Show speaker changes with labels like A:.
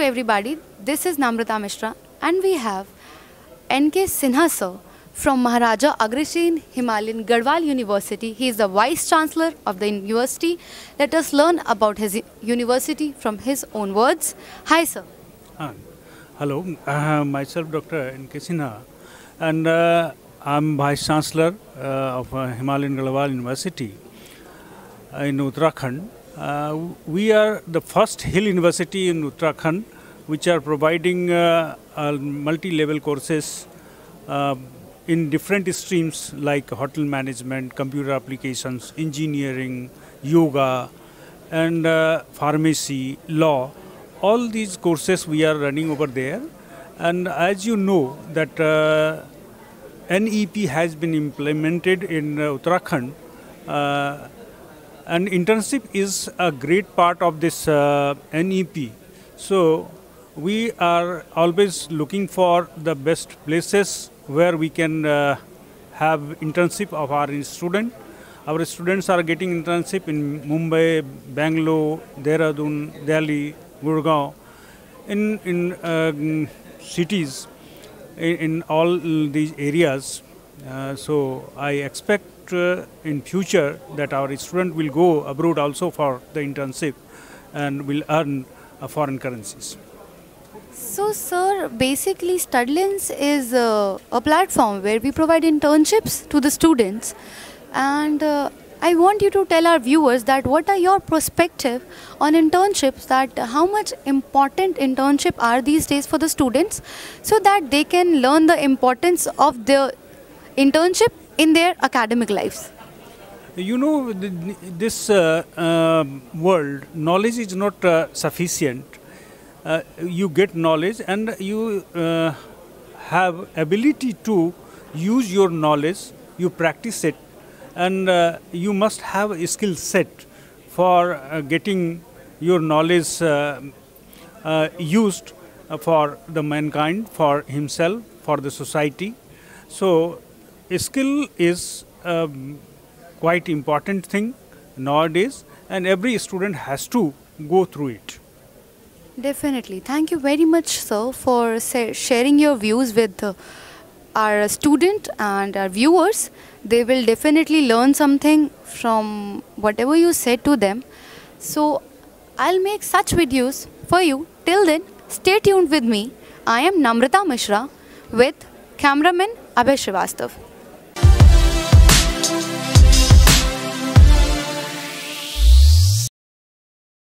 A: everybody. This is Namrata Mishra and we have N.K. Sinha sir from Maharaja Agrasen Himalayan Garhwal University. He is the Vice Chancellor of the university. Let us learn about his university from his own words. Hi sir.
B: Uh, hello, uh, myself Dr. N.K. Sinha and uh, I'm Vice Chancellor uh, of uh, Himalayan Garhwal University uh, in Uttarakhand. Uh, we are the first hill university in Uttarakhand which are providing uh, uh, multi-level courses uh, in different streams like hotel management, computer applications, engineering, yoga, and uh, pharmacy, law. All these courses we are running over there. And as you know that uh, NEP has been implemented in uh, Uttarakhand. And internship is a great part of this NEP. So we are always looking for the best places where we can uh, have internship of our student. Our students are getting internship in Mumbai, Bangalore, Dehradun, Delhi, Gurgaon, in in um, cities, in, in all these areas. Uh, so I expect uh, in future that our student will go abroad also for the internship and will earn uh, foreign currencies.
A: So sir, basically Studlence is a platform where we provide internships to the students and uh, I want you to tell our viewers that what are your perspective on internships that how much important internship are these days for the students so that they can learn the importance of the internship in their academic lives.
B: You know, this uh, uh, world, knowledge is not uh, sufficient. Uh, you get knowledge and you uh, have ability to use your knowledge, you practice it, and uh, you must have a skill set for uh, getting your knowledge uh, uh, used for the mankind, for himself, for the society. So, skill is um, quite important thing nowadays, and every student has to go through it.
A: Definitely. Thank you very much, sir, for sharing your views with uh, our student and our viewers. They will definitely learn something from whatever you said to them. So, I'll make such videos for you. Till then, stay tuned with me. I am Namrata Mishra with cameraman Abhay Srivastav.